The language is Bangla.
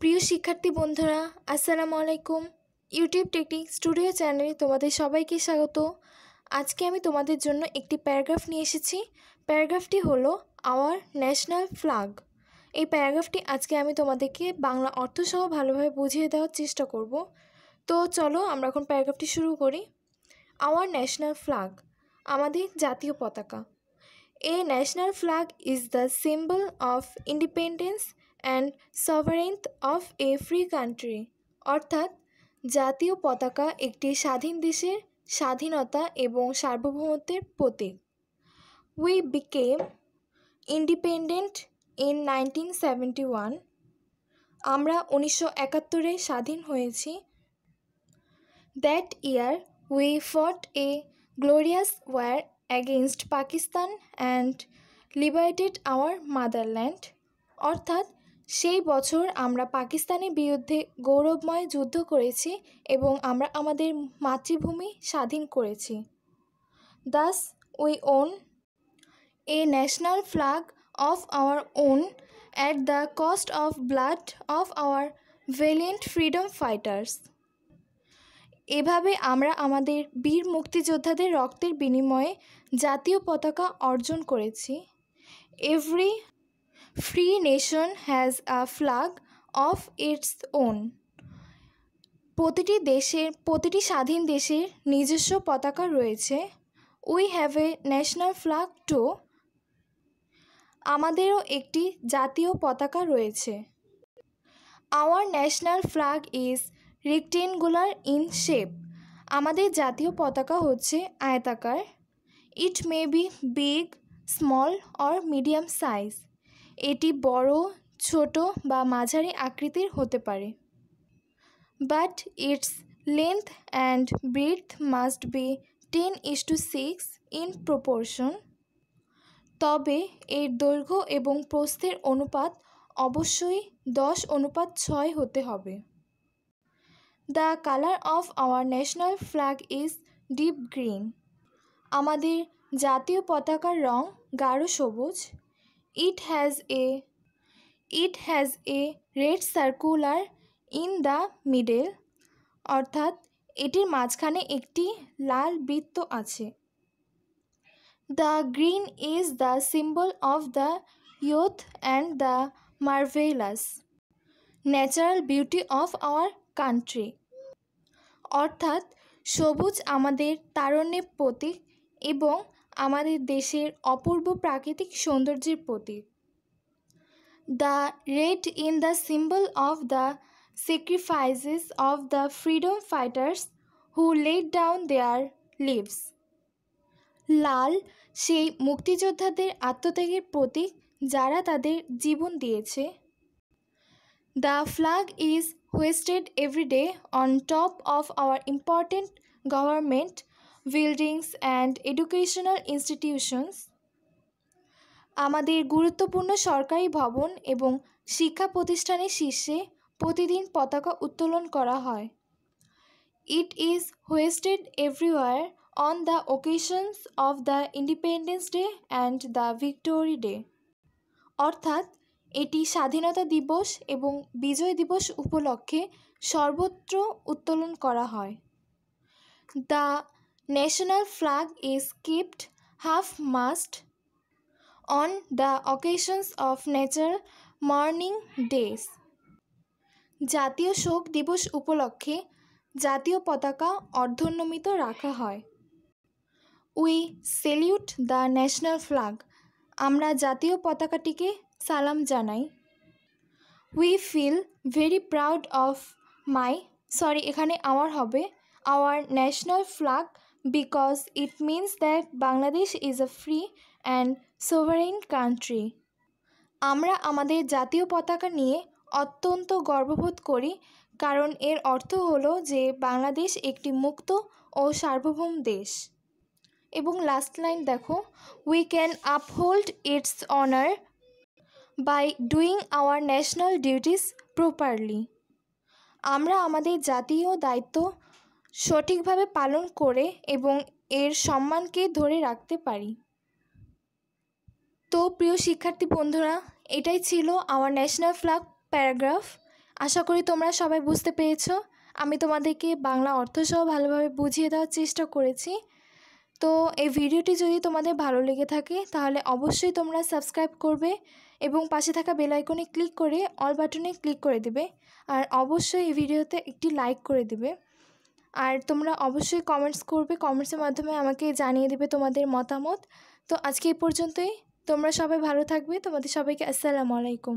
প্রিয় শিক্ষার্থী বন্ধুরা, আসসালামু আলাইকুম। ইউটিউব টেকনিক স্টুডিও চ্যানেলে তোমাদের সবাইকে স্বাগত। আজকে আমি তোমাদের জন্য একটি প্যারাগ্রাফ নিয়ে এসেছি। প্যারাগ্রাফটি হলো আওয়ার ন্যাশনাল ফ্ল্যাগ এই প্যারাগ্রাফটি আজকে আমি তোমাদেরকে বাংলা অর্থসহ ভালোভাবে বুঝিয়ে দেওয়ার চেষ্টা করব। তো চলো আমরা এখন প্যারাগ্রাফটি শুরু করি। আওয়ার ন্যাশনাল ফ্ল্যাগ আমাদের জাতীয় পতাকা। A national flag is the symbol of independence and sovereignty of a free country অর্থাৎ জাতীয় পতাকা একটি স্বাধীন দেশের স্বাধীনতা এবং সার্বভৌমত্বের প্রতীক। We became independent in nineteen seventy one আমরা উনিশশো একাত্তরে স্বাধীন হয়েছি। That year we fought a glorious war against Pakistan and liberated our motherland অর্থাৎ সেই বছর আমরা পাকিস্তানের বিরুদ্ধে গৌরবময় যুদ্ধ করেছি এবং আমরা আমাদের মাতৃভূমি স্বাধীন করেছি। Thus we won a national flag of our own at the cost of blood of our valiant freedom fighters এভাবে আমরা আমাদের বীর মুক্তিযোদ্ধাদের রক্তের বিনিময়ে জাতীয় পতাকা অর্জন করেছি। Every free nation has a flag of its own প্রতিটি দেশের, প্রতিটি স্বাধীন দেশের নিজস্ব পতাকা রয়েছে। We have a national flag too আমাদেরও একটি জাতীয় পতাকা রয়েছে। Our national flag is rectangular in shape আমাদের জাতীয় পতাকা হচ্ছে আয়তাকার। It may be big small or medium size এটি বড়, ছোট বা মাঝারি আকৃতির হতে পারে। But its length and breadth must be ten is to six in proportion তবে এর দৈর্ঘ্য এবং প্রস্থের অনুপাত অবশ্যই দশ অনুপাত ছয় হতে হবে। The colour of our national flag is deep green আমাদের জাতীয় পতাকার রং গাঢ় সবুজ। It has a it has a red circular in the middle অর্থাৎ এটির মাঝখানে একটি লাল বৃত্ত আছে। The green is the symbol of the youth and the marvellous natural beauty of our country অর্থাৎ সবুজ আমাদের তারণ্যের প্রতীক এবং আমাদের দেশের অপূর্ব প্রাকৃতিক সৌন্দর্যের প্রতীক। The red in the symbol of the sacrifices of the freedom fighters who laid down their lives লাল, সেই মুক্তিযোদ্ধাদের আত্মত্যাগের প্রতীক যারা তাদের জীবন দিয়েছে। The flag is hoisted everyday on top of our important government buildings and educational institutions আমাদের গুরুত্বপূর্ণ সরকারি ভবন এবং শিক্ষা প্রতিষ্ঠানের শীর্ষে প্রতিদিন পতাকা উত্তোলন করা হয়। It is hoisted everywhere on the occasions of the independence day and the victory day অর্থাৎ, এটি স্বাধীনতা দিবস এবং বিজয় দিবস উপলক্ষে সর্বত্র উত্তোলন করা হয়। The flag is keeped half mast on the occasions of nature morning days জাতীয় শোক দিবস উপলক্ষে জাতীয় পতাকা অর্ধনমিত রাখা হয়। We salute the national flag আমরা জাতীয় পতাকাটিকে সালাম জানাই। We feel very proud of my sorry এখানে আওয়ার হবে our national flag because it means that Bangladesh is a free and sovereign country আমরা আমাদের জাতীয় পতাকা নিয়ে অত্যন্ত গর্ববোধ করি, কারণ এর অর্থ হলো যে বাংলাদেশ একটি মুক্ত ও সার্বভৌম দেশ। এবং লাস্ট লাইন দেখো we can uphold its honour by doing our national duties properly আমরা আমাদের জাতীয় দায়িত্ব সঠিকভাবে পালন করে এবং এর সম্মানকে ধরে রাখতে পারি। তো প্রিয় শিক্ষার্থী বন্ধুরা, এটাই ছিল আমার ন্যাশনাল ফ্ল্যাগ প্যারাগ্রাফ আশা করি তোমরা সবাই বুঝতে পেরেছ। আমি তোমাদেরকে বাংলা অর্থসহ ভালোভাবে বুঝিয়ে দেওয়ার চেষ্টা করেছি। তো এই ভিডিওটি যদি তোমাদের ভালো লেগে থাকে, তাহলে অবশ্যই তোমরা সাবস্ক্রাইব করবে এবং পাশে থাকা বেল আইকনে ক্লিক করে অল বাটনে ক্লিক করে দেবে। আর অবশ্যই এই ভিডিওতে একটি লাইক করে দেবে। আর তোমরা অবশ্যই কমেন্টস করবে কমেন্টসের মাধ্যমে আমাকে জানিয়ে দেবে তোমাদের মতামত। তো আজকে এই পর্যন্তই। তোমরা সবাই ভালো থাকবে। তোমাদের সবাইকে আসসালামু আলাইকুম।